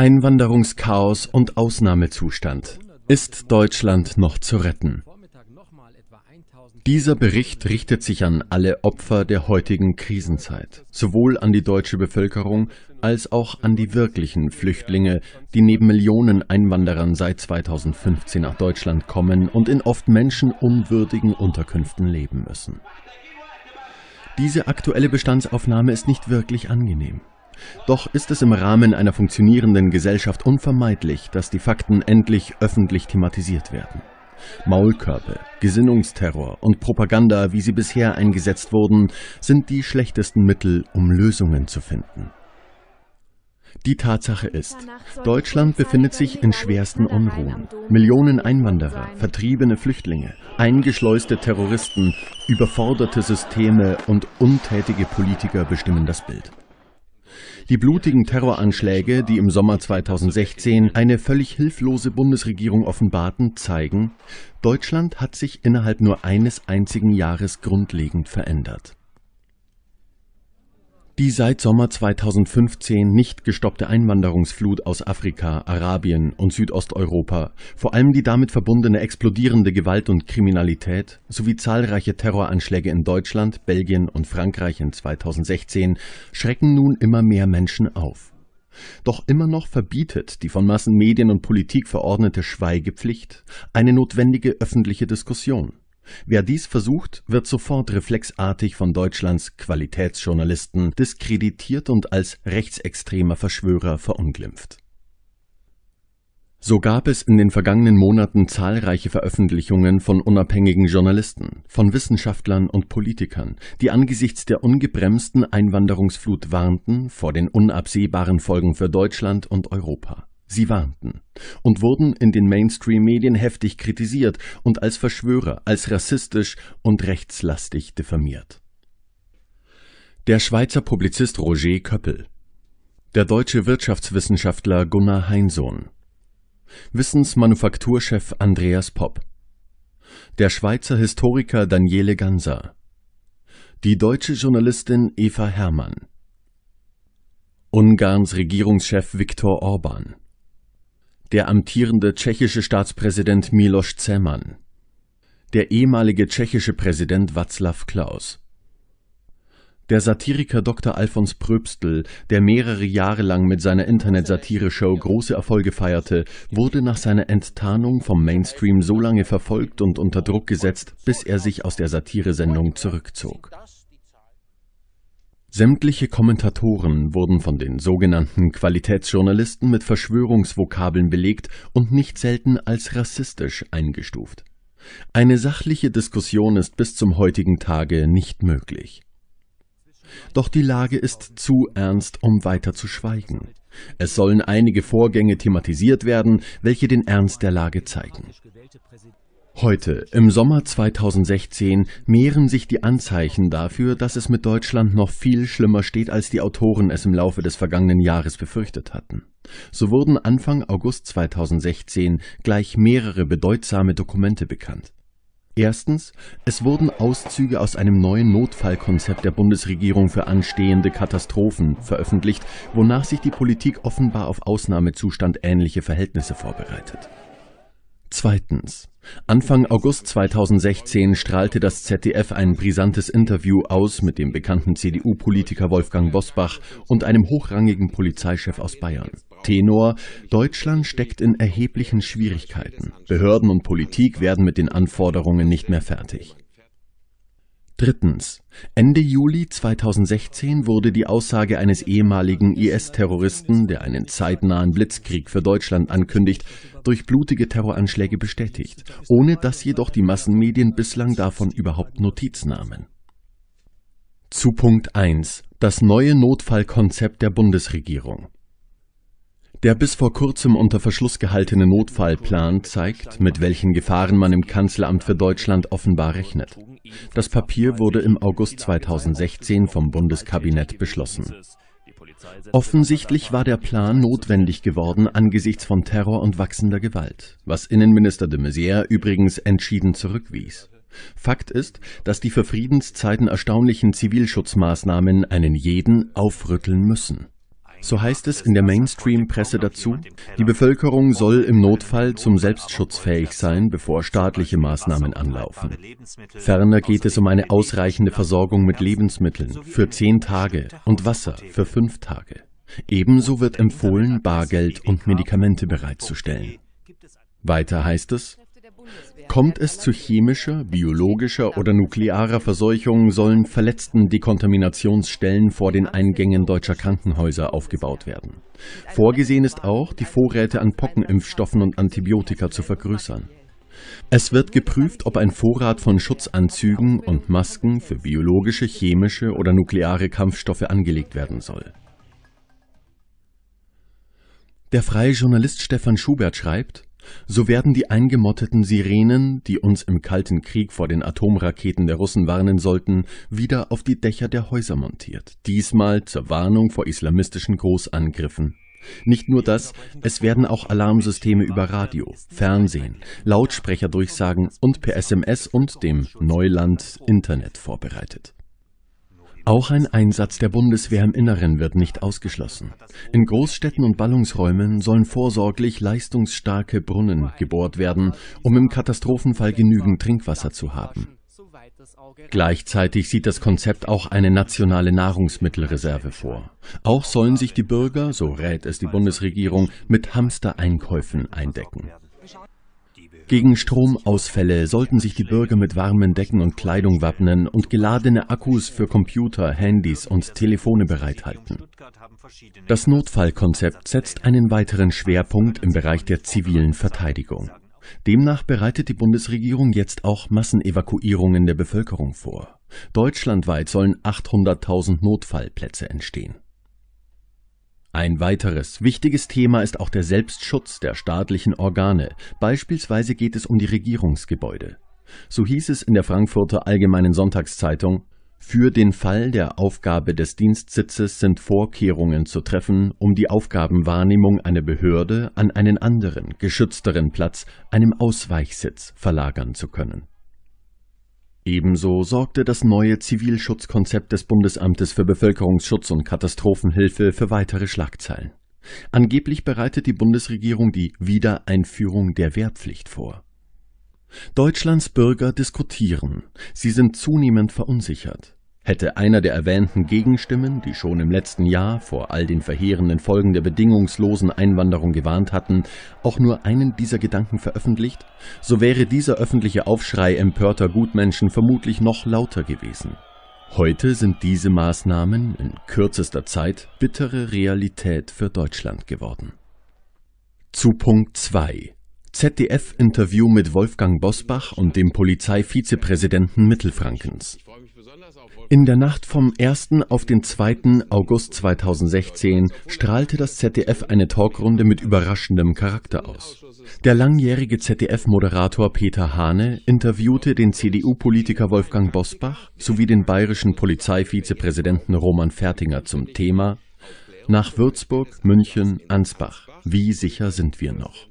Einwanderungschaos und Ausnahmezustand. Ist Deutschland noch zu retten? Dieser Bericht richtet sich an alle Opfer der heutigen Krisenzeit, sowohl an die deutsche Bevölkerung als auch an die wirklichen Flüchtlinge, die neben Millionen Einwanderern seit 2015 nach Deutschland kommen und in oft menschenunwürdigen Unterkünften leben müssen. Diese aktuelle Bestandsaufnahme ist nicht wirklich angenehm. Doch ist es im Rahmen einer funktionierenden Gesellschaft unvermeidlich, dass die Fakten endlich öffentlich thematisiert werden. Maulkörpe, Gesinnungsterror und Propaganda, wie sie bisher eingesetzt wurden, sind die schlechtesten Mittel, um Lösungen zu finden. Die Tatsache ist, Deutschland befindet sich in schwersten Unruhen. Millionen Einwanderer, vertriebene Flüchtlinge, eingeschleuste Terroristen, überforderte Systeme und untätige Politiker bestimmen das Bild. Die blutigen Terroranschläge, die im Sommer 2016 eine völlig hilflose Bundesregierung offenbarten, zeigen, Deutschland hat sich innerhalb nur eines einzigen Jahres grundlegend verändert. Die seit Sommer 2015 nicht gestoppte Einwanderungsflut aus Afrika, Arabien und Südosteuropa, vor allem die damit verbundene explodierende Gewalt und Kriminalität sowie zahlreiche Terroranschläge in Deutschland, Belgien und Frankreich in 2016 schrecken nun immer mehr Menschen auf. Doch immer noch verbietet die von Massenmedien und Politik verordnete Schweigepflicht eine notwendige öffentliche Diskussion. Wer dies versucht, wird sofort reflexartig von Deutschlands Qualitätsjournalisten diskreditiert und als rechtsextremer Verschwörer verunglimpft. So gab es in den vergangenen Monaten zahlreiche Veröffentlichungen von unabhängigen Journalisten, von Wissenschaftlern und Politikern, die angesichts der ungebremsten Einwanderungsflut warnten vor den unabsehbaren Folgen für Deutschland und Europa. Sie warnten und wurden in den Mainstream-Medien heftig kritisiert und als Verschwörer, als rassistisch und rechtslastig diffamiert. Der Schweizer Publizist Roger Köppel, der deutsche Wirtschaftswissenschaftler Gunnar Heinsohn, Wissensmanufakturchef Andreas Popp, der Schweizer Historiker Daniele Ganser, die deutsche Journalistin Eva Herrmann, Ungarns Regierungschef Viktor Orban, der amtierende tschechische Staatspräsident Miloš Zeman, der ehemalige tschechische Präsident Václav Klaus, der Satiriker Dr. Alfons Pröbstl, der mehrere Jahre lang mit seiner Internetsatire-Show große Erfolge feierte, wurde nach seiner Enttarnung vom Mainstream so lange verfolgt und unter Druck gesetzt, bis er sich aus der Satiresendung zurückzog. Sämtliche Kommentatoren wurden von den sogenannten Qualitätsjournalisten mit Verschwörungsvokabeln belegt und nicht selten als rassistisch eingestuft. Eine sachliche Diskussion ist bis zum heutigen Tage nicht möglich. Doch die Lage ist zu ernst, um weiter zu schweigen. Es sollen einige Vorgänge thematisiert werden, welche den Ernst der Lage zeigen. Heute, im Sommer 2016, mehren sich die Anzeichen dafür, dass es mit Deutschland noch viel schlimmer steht, als die Autoren es im Laufe des vergangenen Jahres befürchtet hatten. So wurden Anfang August 2016 gleich mehrere bedeutsame Dokumente bekannt. Erstens, es wurden Auszüge aus einem neuen Notfallkonzept der Bundesregierung für anstehende Katastrophen veröffentlicht, wonach sich die Politik offenbar auf Ausnahmezustand ähnliche Verhältnisse vorbereitet. Zweitens. Anfang August 2016 strahlte das ZDF ein brisantes Interview aus mit dem bekannten CDU-Politiker Wolfgang Bosbach und einem hochrangigen Polizeichef aus Bayern. Tenor Deutschland steckt in erheblichen Schwierigkeiten. Behörden und Politik werden mit den Anforderungen nicht mehr fertig. Drittens. Ende Juli 2016 wurde die Aussage eines ehemaligen IS-Terroristen, der einen zeitnahen Blitzkrieg für Deutschland ankündigt, durch blutige Terroranschläge bestätigt, ohne dass jedoch die Massenmedien bislang davon überhaupt Notiz nahmen. Zu Punkt 1. Das neue Notfallkonzept der Bundesregierung. Der bis vor kurzem unter Verschluss gehaltene Notfallplan zeigt, mit welchen Gefahren man im Kanzleramt für Deutschland offenbar rechnet. Das Papier wurde im August 2016 vom Bundeskabinett beschlossen. Offensichtlich war der Plan notwendig geworden angesichts von Terror und wachsender Gewalt, was Innenminister de Maizière übrigens entschieden zurückwies. Fakt ist, dass die für Friedenszeiten erstaunlichen Zivilschutzmaßnahmen einen jeden aufrütteln müssen. So heißt es in der Mainstream-Presse dazu, die Bevölkerung soll im Notfall zum Selbstschutz fähig sein, bevor staatliche Maßnahmen anlaufen. Ferner geht es um eine ausreichende Versorgung mit Lebensmitteln für zehn Tage und Wasser für fünf Tage. Ebenso wird empfohlen, Bargeld und Medikamente bereitzustellen. Weiter heißt es, Kommt es zu chemischer, biologischer oder nuklearer Verseuchung, sollen verletzten Dekontaminationsstellen vor den Eingängen deutscher Krankenhäuser aufgebaut werden. Vorgesehen ist auch, die Vorräte an Pockenimpfstoffen und Antibiotika zu vergrößern. Es wird geprüft, ob ein Vorrat von Schutzanzügen und Masken für biologische, chemische oder nukleare Kampfstoffe angelegt werden soll. Der freie Journalist Stefan Schubert schreibt, so werden die eingemotteten Sirenen, die uns im Kalten Krieg vor den Atomraketen der Russen warnen sollten, wieder auf die Dächer der Häuser montiert, diesmal zur Warnung vor islamistischen Großangriffen. Nicht nur das, es werden auch Alarmsysteme über Radio, Fernsehen, Lautsprecherdurchsagen und per SMS und dem Neuland Internet vorbereitet. Auch ein Einsatz der Bundeswehr im Inneren wird nicht ausgeschlossen. In Großstädten und Ballungsräumen sollen vorsorglich leistungsstarke Brunnen gebohrt werden, um im Katastrophenfall genügend Trinkwasser zu haben. Gleichzeitig sieht das Konzept auch eine nationale Nahrungsmittelreserve vor. Auch sollen sich die Bürger, so rät es die Bundesregierung, mit Hamstereinkäufen eindecken. Gegen Stromausfälle sollten sich die Bürger mit warmen Decken und Kleidung wappnen und geladene Akkus für Computer, Handys und Telefone bereithalten. Das Notfallkonzept setzt einen weiteren Schwerpunkt im Bereich der zivilen Verteidigung. Demnach bereitet die Bundesregierung jetzt auch Massenevakuierungen der Bevölkerung vor. Deutschlandweit sollen 800.000 Notfallplätze entstehen. Ein weiteres wichtiges Thema ist auch der Selbstschutz der staatlichen Organe. Beispielsweise geht es um die Regierungsgebäude. So hieß es in der Frankfurter Allgemeinen Sonntagszeitung, für den Fall der Aufgabe des Dienstsitzes sind Vorkehrungen zu treffen, um die Aufgabenwahrnehmung einer Behörde an einen anderen, geschützteren Platz, einem Ausweichsitz, verlagern zu können. Ebenso sorgte das neue Zivilschutzkonzept des Bundesamtes für Bevölkerungsschutz und Katastrophenhilfe für weitere Schlagzeilen. Angeblich bereitet die Bundesregierung die Wiedereinführung der Wehrpflicht vor. Deutschlands Bürger diskutieren, sie sind zunehmend verunsichert. Hätte einer der erwähnten Gegenstimmen, die schon im letzten Jahr vor all den verheerenden Folgen der bedingungslosen Einwanderung gewarnt hatten, auch nur einen dieser Gedanken veröffentlicht, so wäre dieser öffentliche Aufschrei empörter Gutmenschen vermutlich noch lauter gewesen. Heute sind diese Maßnahmen in kürzester Zeit bittere Realität für Deutschland geworden. Zu Punkt 2 ZDF-Interview mit Wolfgang Bosbach und dem Polizeivizepräsidenten Mittelfrankens. In der Nacht vom 1. auf den 2. August 2016 strahlte das ZDF eine Talkrunde mit überraschendem Charakter aus. Der langjährige ZDF-Moderator Peter Hane interviewte den CDU-Politiker Wolfgang Bosbach sowie den bayerischen Polizeivizepräsidenten Roman Fertinger zum Thema Nach Würzburg, München, Ansbach. Wie sicher sind wir noch?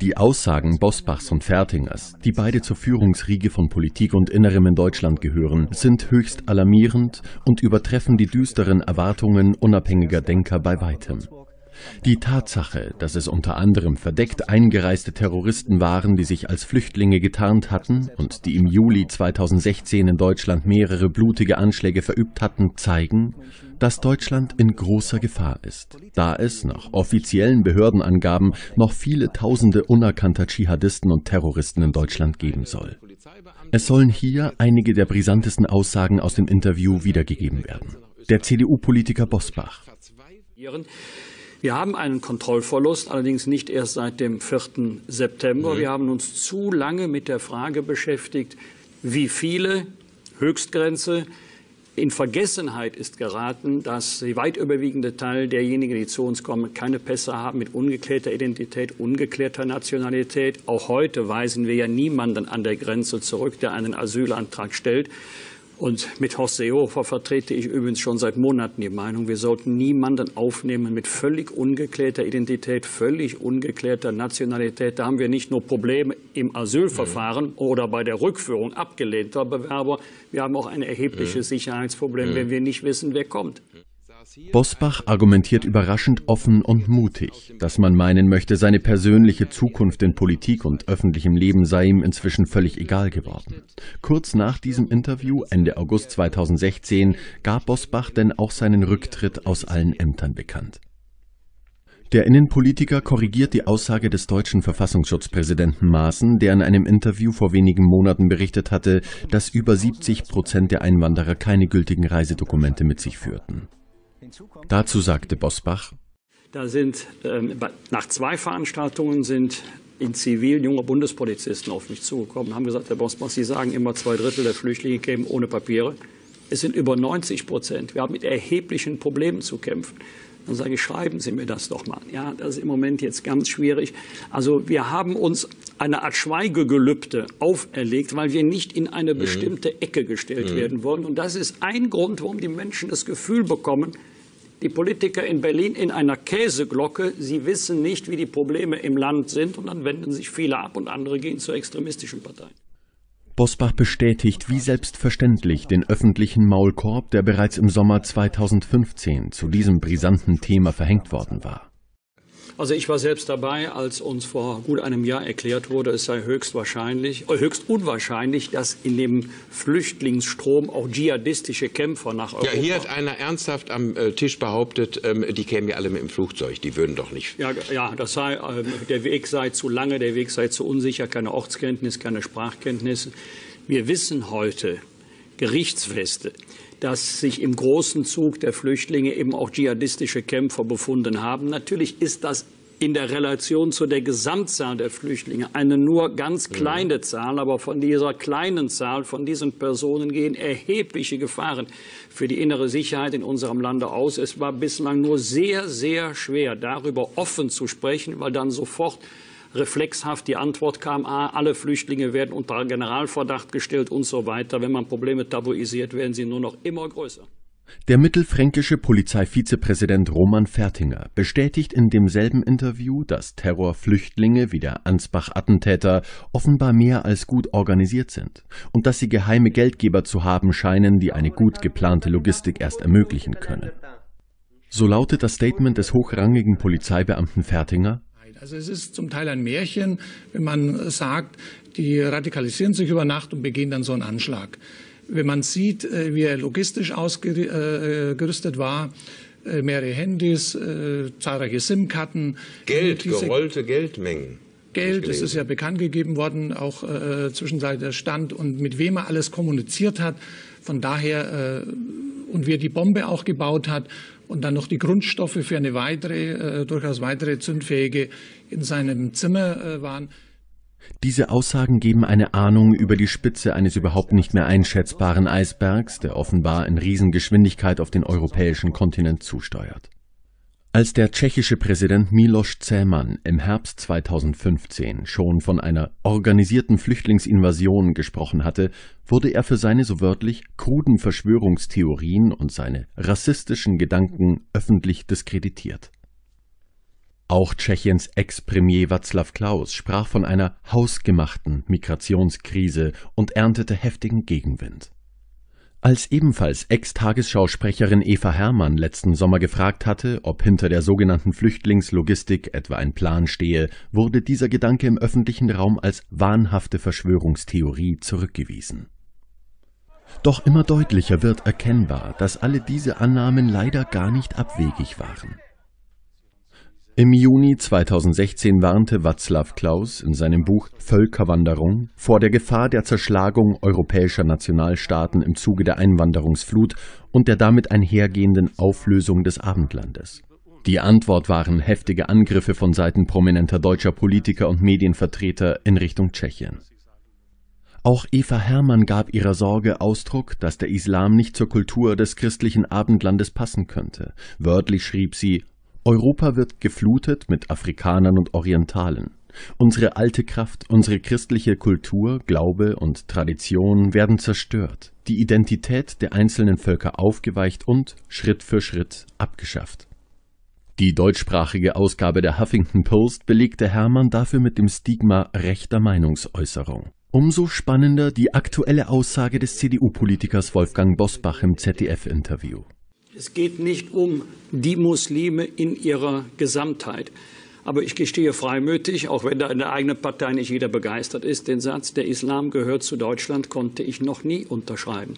Die Aussagen Bosbachs und Fertingers, die beide zur Führungsriege von Politik und Innerem in Deutschland gehören, sind höchst alarmierend und übertreffen die düsteren Erwartungen unabhängiger Denker bei weitem. Die Tatsache, dass es unter anderem verdeckt eingereiste Terroristen waren, die sich als Flüchtlinge getarnt hatten und die im Juli 2016 in Deutschland mehrere blutige Anschläge verübt hatten, zeigen, dass Deutschland in großer Gefahr ist, da es nach offiziellen Behördenangaben noch viele tausende unerkannter Dschihadisten und Terroristen in Deutschland geben soll. Es sollen hier einige der brisantesten Aussagen aus dem Interview wiedergegeben werden. Der CDU-Politiker Bosbach. Wir haben einen Kontrollverlust, allerdings nicht erst seit dem 4. September. Mhm. Wir haben uns zu lange mit der Frage beschäftigt, wie viele Höchstgrenze in Vergessenheit ist geraten, dass der weit überwiegende Teil derjenigen, die zu uns kommen, keine Pässe haben mit ungeklärter Identität, ungeklärter Nationalität. Auch heute weisen wir ja niemanden an der Grenze zurück, der einen Asylantrag stellt. Und mit Horst Seehofer vertrete ich übrigens schon seit Monaten die Meinung, wir sollten niemanden aufnehmen mit völlig ungeklärter Identität, völlig ungeklärter Nationalität. Da haben wir nicht nur Probleme im Asylverfahren mhm. oder bei der Rückführung abgelehnter Bewerber, wir haben auch ein erhebliches mhm. Sicherheitsproblem, mhm. wenn wir nicht wissen, wer kommt. Bosbach argumentiert überraschend offen und mutig, dass man meinen möchte, seine persönliche Zukunft in Politik und öffentlichem Leben sei ihm inzwischen völlig egal geworden. Kurz nach diesem Interview, Ende August 2016, gab Bosbach denn auch seinen Rücktritt aus allen Ämtern bekannt. Der Innenpolitiker korrigiert die Aussage des deutschen Verfassungsschutzpräsidenten Maaßen, der in einem Interview vor wenigen Monaten berichtet hatte, dass über 70 Prozent der Einwanderer keine gültigen Reisedokumente mit sich führten. Dazu sagte Bosbach, da sind ähm, nach zwei Veranstaltungen sind in Zivil junge Bundespolizisten auf mich zugekommen und haben gesagt, Herr Bosbach, Sie sagen immer, zwei Drittel der Flüchtlinge kämen ohne Papiere. Es sind über 90 Prozent. Wir haben mit erheblichen Problemen zu kämpfen. Dann sage ich, schreiben Sie mir das doch mal. Ja, das ist im Moment jetzt ganz schwierig. Also wir haben uns eine Art Schweigegelübde auferlegt, weil wir nicht in eine mhm. bestimmte Ecke gestellt mhm. werden wollen. Und das ist ein Grund, warum die Menschen das Gefühl bekommen, die Politiker in Berlin in einer Käseglocke, sie wissen nicht, wie die Probleme im Land sind, und dann wenden sich viele ab und andere gehen zu extremistischen Parteien. Bosbach bestätigt wie selbstverständlich den öffentlichen Maulkorb, der bereits im Sommer 2015 zu diesem brisanten Thema verhängt worden war. Also ich war selbst dabei, als uns vor gut einem Jahr erklärt wurde, es sei höchst wahrscheinlich, äh, höchst unwahrscheinlich, dass in dem Flüchtlingsstrom auch dschihadistische Kämpfer nach Europa. Ja, hier hat einer ernsthaft am äh, Tisch behauptet, ähm, die kämen ja alle mit dem Flugzeug, die würden doch nicht. Ja, ja das sei, ähm, der Weg sei zu lange, der Weg sei zu unsicher, keine Ortskenntnis, keine Sprachkenntnisse. Wir wissen heute, Gerichtsfeste, dass sich im großen Zug der Flüchtlinge eben auch dschihadistische Kämpfer befunden haben. Natürlich ist das in der Relation zu der Gesamtzahl der Flüchtlinge eine nur ganz kleine Zahl, aber von dieser kleinen Zahl, von diesen Personen gehen erhebliche Gefahren für die innere Sicherheit in unserem Lande aus. Es war bislang nur sehr, sehr schwer, darüber offen zu sprechen, weil dann sofort reflexhaft die Antwort kam, ah, alle Flüchtlinge werden unter Generalverdacht gestellt und so weiter. Wenn man Probleme tabuisiert, werden sie nur noch immer größer. Der mittelfränkische Polizeivizepräsident Roman Fertinger bestätigt in demselben Interview, dass Terrorflüchtlinge wie der Ansbach-Attentäter offenbar mehr als gut organisiert sind und dass sie geheime Geldgeber zu haben scheinen, die eine gut geplante Logistik erst ermöglichen können. So lautet das Statement des hochrangigen Polizeibeamten Fertinger also es ist zum Teil ein Märchen, wenn man sagt, die radikalisieren sich über Nacht und begehen dann so einen Anschlag. Wenn man sieht, äh, wie er logistisch ausgerüstet war, äh, mehrere Handys, äh, zahlreiche SIM-Karten. Geld, gerollte Geldmengen. Geld, es ist ja bekannt gegeben worden, auch äh, zwischenzeitlich der Stand und mit wem er alles kommuniziert hat. Von daher, äh, und wie er die Bombe auch gebaut hat und dann noch die Grundstoffe für eine weitere, äh, durchaus weitere zündfähige in seinem Zimmer äh, waren. Diese Aussagen geben eine Ahnung über die Spitze eines überhaupt nicht mehr einschätzbaren Eisbergs, der offenbar in Riesengeschwindigkeit auf den europäischen Kontinent zusteuert. Als der tschechische Präsident Miloš Zeman im Herbst 2015 schon von einer organisierten Flüchtlingsinvasion gesprochen hatte, wurde er für seine so wörtlich kruden Verschwörungstheorien und seine rassistischen Gedanken öffentlich diskreditiert. Auch Tschechiens Ex-Premier Václav Klaus sprach von einer hausgemachten Migrationskrise und erntete heftigen Gegenwind. Als ebenfalls Ex-Tagesschausprecherin Eva Herrmann letzten Sommer gefragt hatte, ob hinter der sogenannten Flüchtlingslogistik etwa ein Plan stehe, wurde dieser Gedanke im öffentlichen Raum als wahnhafte Verschwörungstheorie zurückgewiesen. Doch immer deutlicher wird erkennbar, dass alle diese Annahmen leider gar nicht abwegig waren. Im Juni 2016 warnte Václav Klaus in seinem Buch Völkerwanderung vor der Gefahr der Zerschlagung europäischer Nationalstaaten im Zuge der Einwanderungsflut und der damit einhergehenden Auflösung des Abendlandes. Die Antwort waren heftige Angriffe von Seiten prominenter deutscher Politiker und Medienvertreter in Richtung Tschechien. Auch Eva Herrmann gab ihrer Sorge Ausdruck, dass der Islam nicht zur Kultur des christlichen Abendlandes passen könnte. Wörtlich schrieb sie Europa wird geflutet mit Afrikanern und Orientalen. Unsere alte Kraft, unsere christliche Kultur, Glaube und Tradition werden zerstört, die Identität der einzelnen Völker aufgeweicht und Schritt für Schritt abgeschafft. Die deutschsprachige Ausgabe der Huffington Post belegte Hermann dafür mit dem Stigma rechter Meinungsäußerung. Umso spannender die aktuelle Aussage des CDU-Politikers Wolfgang Bosbach im ZDF-Interview. Es geht nicht um die Muslime in ihrer Gesamtheit. Aber ich gestehe freimütig, auch wenn da in der eigenen Partei nicht jeder begeistert ist, den Satz, der Islam gehört zu Deutschland, konnte ich noch nie unterschreiben.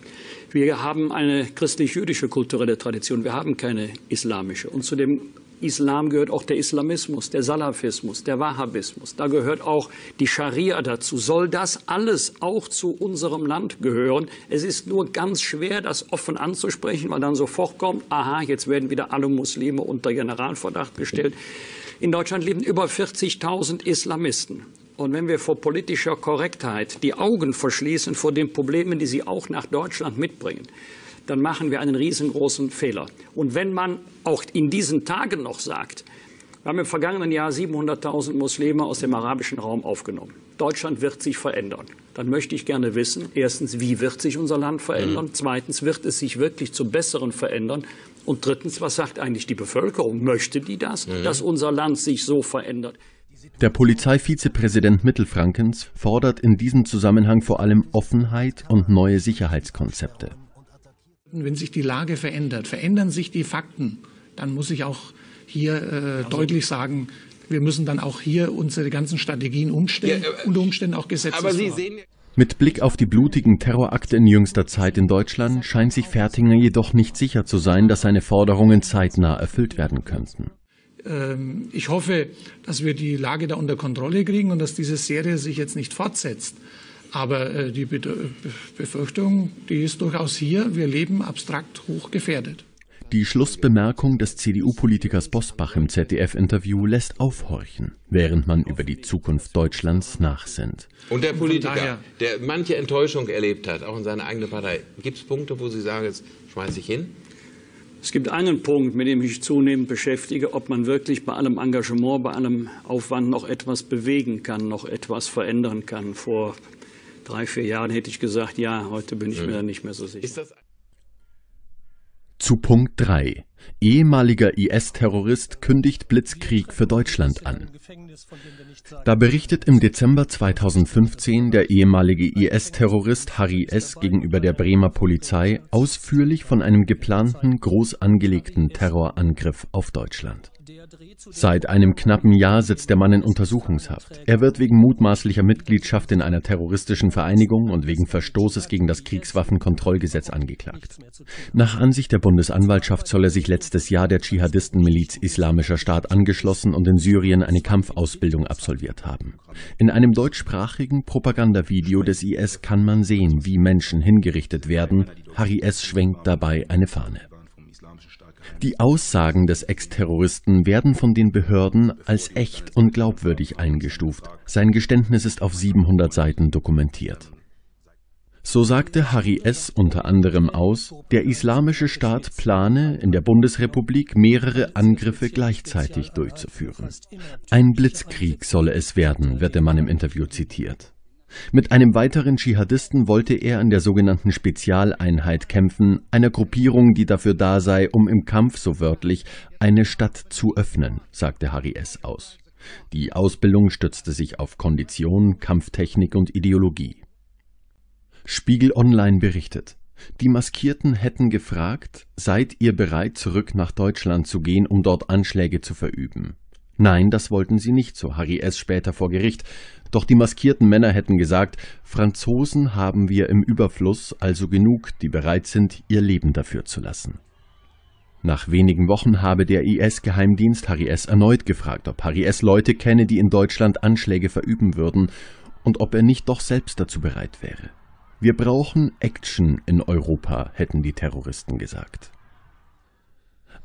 Wir haben eine christlich-jüdische kulturelle Tradition, wir haben keine islamische. Und zu dem Islam gehört auch der Islamismus, der Salafismus, der Wahhabismus. Da gehört auch die Scharia dazu. Soll das alles auch zu unserem Land gehören? Es ist nur ganz schwer, das offen anzusprechen, weil dann sofort kommt, aha, jetzt werden wieder alle Muslime unter Generalverdacht gestellt. In Deutschland leben über 40.000 Islamisten. Und wenn wir vor politischer Korrektheit die Augen verschließen vor den Problemen, die sie auch nach Deutschland mitbringen, dann machen wir einen riesengroßen Fehler. Und wenn man auch in diesen Tagen noch sagt, wir haben im vergangenen Jahr 700.000 Muslime aus dem arabischen Raum aufgenommen. Deutschland wird sich verändern. Dann möchte ich gerne wissen, erstens, wie wird sich unser Land verändern? Mhm. Zweitens, wird es sich wirklich zum Besseren verändern? Und drittens, was sagt eigentlich die Bevölkerung? Möchte die das, mhm. dass unser Land sich so verändert? Der Polizeivizepräsident Mittelfrankens fordert in diesem Zusammenhang vor allem Offenheit und neue Sicherheitskonzepte. Wenn sich die Lage verändert, verändern sich die Fakten, dann muss ich auch hier äh, also, deutlich sagen, wir müssen dann auch hier unsere ganzen Strategien umstellen, ja, äh, unter Umständen auch Gesetze. Aber Sie sehen mit Blick auf die blutigen Terrorakte in jüngster Zeit in Deutschland scheint sich Fertinger jedoch nicht sicher zu sein, dass seine Forderungen zeitnah erfüllt werden könnten. Ähm, ich hoffe, dass wir die Lage da unter Kontrolle kriegen und dass diese Serie sich jetzt nicht fortsetzt. Aber äh, die Befürchtung, die ist durchaus hier. Wir leben abstrakt hoch gefährdet. Die Schlussbemerkung des CDU-Politikers Bosbach im ZDF-Interview lässt aufhorchen, während man über die Zukunft Deutschlands nachsinnt. Und der Politiker, der manche Enttäuschung erlebt hat, auch in seiner eigenen Partei, gibt es Punkte, wo Sie sagen, jetzt schmeiße ich hin? Es gibt einen Punkt, mit dem ich zunehmend beschäftige, ob man wirklich bei allem Engagement, bei allem Aufwand noch etwas bewegen kann, noch etwas verändern kann. Vor drei, vier Jahren hätte ich gesagt, ja, heute bin ich hm. mir da nicht mehr so sicher. Zu Punkt 3. Ehemaliger IS-Terrorist kündigt Blitzkrieg für Deutschland an. Da berichtet im Dezember 2015 der ehemalige IS-Terrorist Harry S. gegenüber der Bremer Polizei ausführlich von einem geplanten, groß angelegten Terrorangriff auf Deutschland. Seit einem knappen Jahr sitzt der Mann in Untersuchungshaft. Er wird wegen mutmaßlicher Mitgliedschaft in einer terroristischen Vereinigung und wegen Verstoßes gegen das Kriegswaffenkontrollgesetz angeklagt. Nach Ansicht der Bundesanwaltschaft soll er sich letztes Jahr der Dschihadistenmiliz Islamischer Staat angeschlossen und in Syrien eine Kampfausbildung absolviert haben. In einem deutschsprachigen Propagandavideo des IS kann man sehen, wie Menschen hingerichtet werden. Harry S. schwenkt dabei eine Fahne. Die Aussagen des Ex-Terroristen werden von den Behörden als echt und glaubwürdig eingestuft. Sein Geständnis ist auf 700 Seiten dokumentiert. So sagte Harry S. unter anderem aus, der Islamische Staat plane, in der Bundesrepublik mehrere Angriffe gleichzeitig durchzuführen. Ein Blitzkrieg solle es werden, wird der Mann im Interview zitiert. Mit einem weiteren Dschihadisten wollte er an der sogenannten Spezialeinheit kämpfen, einer Gruppierung, die dafür da sei, um im Kampf, so wörtlich, eine Stadt zu öffnen, sagte Harry S. aus. Die Ausbildung stützte sich auf Kondition, Kampftechnik und Ideologie. Spiegel Online berichtet, die Maskierten hätten gefragt, seid ihr bereit, zurück nach Deutschland zu gehen, um dort Anschläge zu verüben? Nein, das wollten sie nicht, so Harry S. später vor Gericht. Doch die maskierten Männer hätten gesagt, Franzosen haben wir im Überfluss, also genug, die bereit sind, ihr Leben dafür zu lassen. Nach wenigen Wochen habe der IS-Geheimdienst Harry S. erneut gefragt, ob Harry S. Leute kenne, die in Deutschland Anschläge verüben würden und ob er nicht doch selbst dazu bereit wäre. Wir brauchen Action in Europa, hätten die Terroristen gesagt.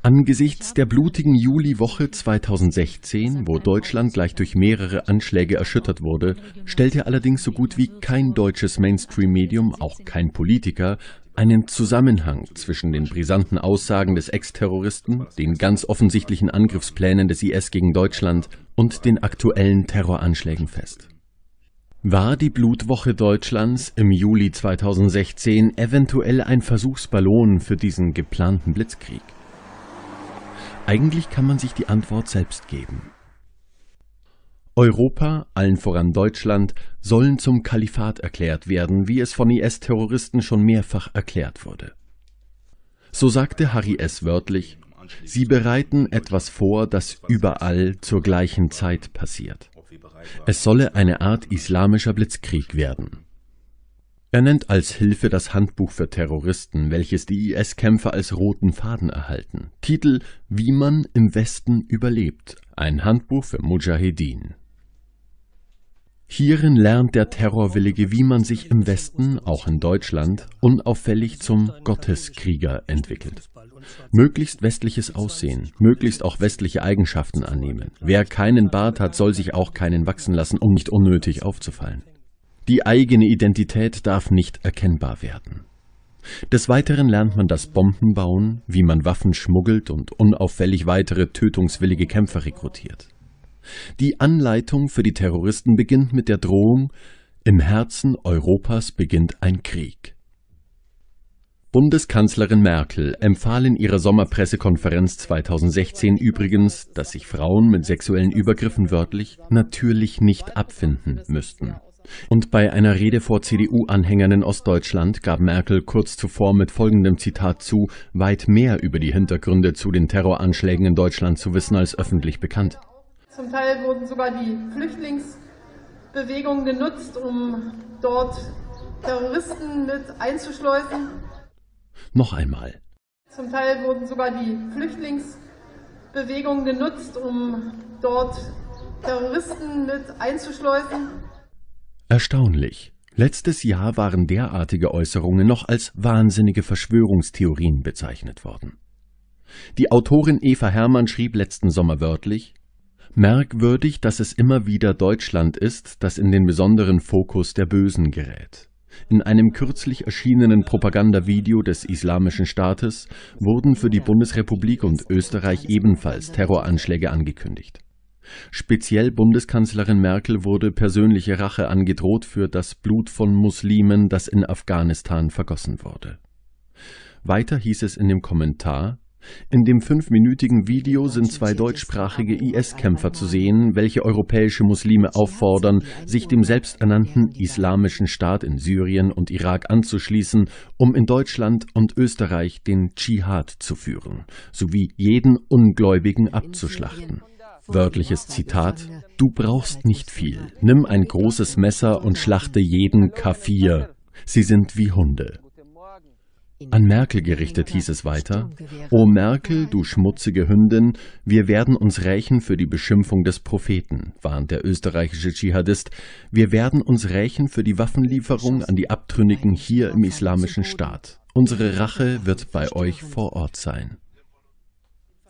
Angesichts der blutigen Juliwoche 2016, wo Deutschland gleich durch mehrere Anschläge erschüttert wurde, stellte allerdings so gut wie kein deutsches Mainstream-Medium, auch kein Politiker, einen Zusammenhang zwischen den brisanten Aussagen des Ex-Terroristen, den ganz offensichtlichen Angriffsplänen des IS gegen Deutschland und den aktuellen Terroranschlägen fest. War die Blutwoche Deutschlands im Juli 2016 eventuell ein Versuchsballon für diesen geplanten Blitzkrieg? Eigentlich kann man sich die Antwort selbst geben. Europa, allen voran Deutschland, sollen zum Kalifat erklärt werden, wie es von IS-Terroristen schon mehrfach erklärt wurde. So sagte Harry S. wörtlich, Sie bereiten etwas vor, das überall zur gleichen Zeit passiert. Es solle eine Art islamischer Blitzkrieg werden. Er nennt als Hilfe das Handbuch für Terroristen, welches die IS-Kämpfer als roten Faden erhalten. Titel Wie man im Westen überlebt. Ein Handbuch für Mujahedin. Hierin lernt der Terrorwillige, wie man sich im Westen, auch in Deutschland, unauffällig zum Gotteskrieger entwickelt. Möglichst westliches Aussehen, möglichst auch westliche Eigenschaften annehmen. Wer keinen Bart hat, soll sich auch keinen wachsen lassen, um nicht unnötig aufzufallen. Die eigene Identität darf nicht erkennbar werden. Des Weiteren lernt man das Bombenbauen, wie man Waffen schmuggelt und unauffällig weitere tötungswillige Kämpfer rekrutiert. Die Anleitung für die Terroristen beginnt mit der Drohung, im Herzen Europas beginnt ein Krieg. Bundeskanzlerin Merkel empfahl in ihrer Sommerpressekonferenz 2016 übrigens, dass sich Frauen mit sexuellen Übergriffen wörtlich natürlich nicht abfinden müssten. Und bei einer Rede vor CDU-Anhängern in Ostdeutschland gab Merkel kurz zuvor mit folgendem Zitat zu, weit mehr über die Hintergründe zu den Terroranschlägen in Deutschland zu wissen als öffentlich bekannt. Zum Teil wurden sogar die Flüchtlingsbewegungen genutzt, um dort Terroristen mit einzuschleusen. Noch einmal. Zum Teil wurden sogar die Flüchtlingsbewegungen genutzt, um dort Terroristen mit einzuschleusen. Erstaunlich. Letztes Jahr waren derartige Äußerungen noch als wahnsinnige Verschwörungstheorien bezeichnet worden. Die Autorin Eva Hermann schrieb letzten Sommer wörtlich Merkwürdig, dass es immer wieder Deutschland ist, das in den besonderen Fokus der Bösen gerät. In einem kürzlich erschienenen Propagandavideo des Islamischen Staates wurden für die Bundesrepublik und Österreich ebenfalls Terroranschläge angekündigt. Speziell Bundeskanzlerin Merkel wurde persönliche Rache angedroht für das Blut von Muslimen, das in Afghanistan vergossen wurde. Weiter hieß es in dem Kommentar in dem fünfminütigen Video sind zwei deutschsprachige IS-Kämpfer zu sehen, welche europäische Muslime auffordern, sich dem selbsternannten Islamischen Staat in Syrien und Irak anzuschließen, um in Deutschland und Österreich den Dschihad zu führen, sowie jeden Ungläubigen abzuschlachten. Wörtliches Zitat Du brauchst nicht viel. Nimm ein großes Messer und schlachte jeden Kafir. Sie sind wie Hunde. An Merkel gerichtet hieß es weiter, O Merkel, du schmutzige Hündin, wir werden uns rächen für die Beschimpfung des Propheten, warnt der österreichische Dschihadist, wir werden uns rächen für die Waffenlieferung an die Abtrünnigen hier im Islamischen Staat. Unsere Rache wird bei euch vor Ort sein.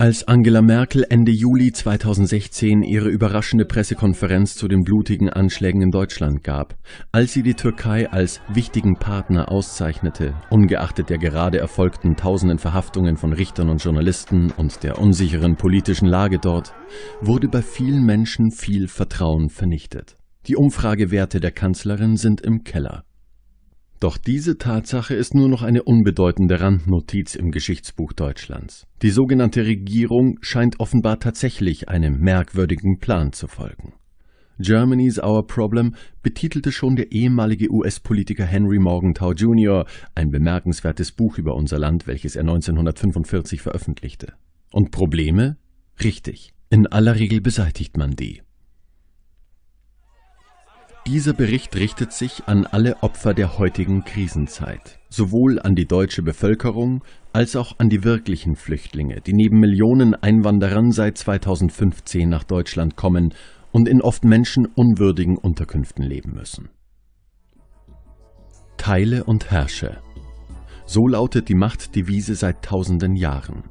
Als Angela Merkel Ende Juli 2016 ihre überraschende Pressekonferenz zu den blutigen Anschlägen in Deutschland gab, als sie die Türkei als wichtigen Partner auszeichnete, ungeachtet der gerade erfolgten tausenden Verhaftungen von Richtern und Journalisten und der unsicheren politischen Lage dort, wurde bei vielen Menschen viel Vertrauen vernichtet. Die Umfragewerte der Kanzlerin sind im Keller. Doch diese Tatsache ist nur noch eine unbedeutende Randnotiz im Geschichtsbuch Deutschlands. Die sogenannte Regierung scheint offenbar tatsächlich einem merkwürdigen Plan zu folgen. Germany's Our Problem betitelte schon der ehemalige US-Politiker Henry Morgenthau Jr., ein bemerkenswertes Buch über unser Land, welches er 1945 veröffentlichte. Und Probleme? Richtig. In aller Regel beseitigt man die. Dieser Bericht richtet sich an alle Opfer der heutigen Krisenzeit, sowohl an die deutsche Bevölkerung als auch an die wirklichen Flüchtlinge, die neben Millionen Einwanderern seit 2015 nach Deutschland kommen und in oft menschenunwürdigen Unterkünften leben müssen. Teile und herrsche. So lautet die Machtdevise seit tausenden Jahren.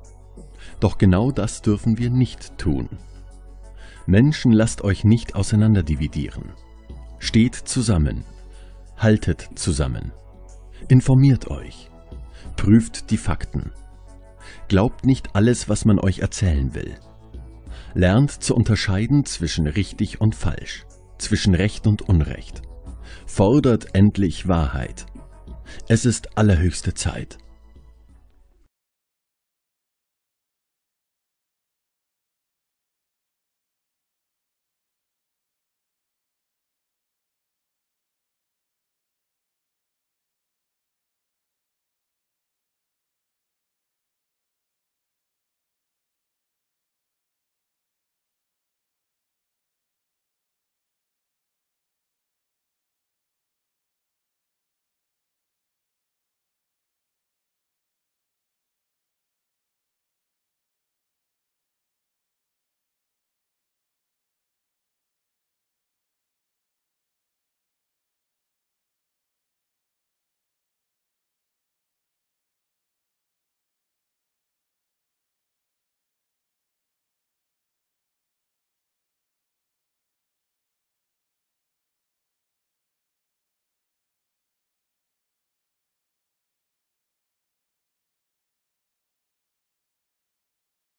Doch genau das dürfen wir nicht tun. Menschen lasst euch nicht auseinanderdividieren. Steht zusammen, haltet zusammen, informiert euch, prüft die Fakten, glaubt nicht alles, was man euch erzählen will. Lernt zu unterscheiden zwischen richtig und falsch, zwischen Recht und Unrecht. Fordert endlich Wahrheit. Es ist allerhöchste Zeit.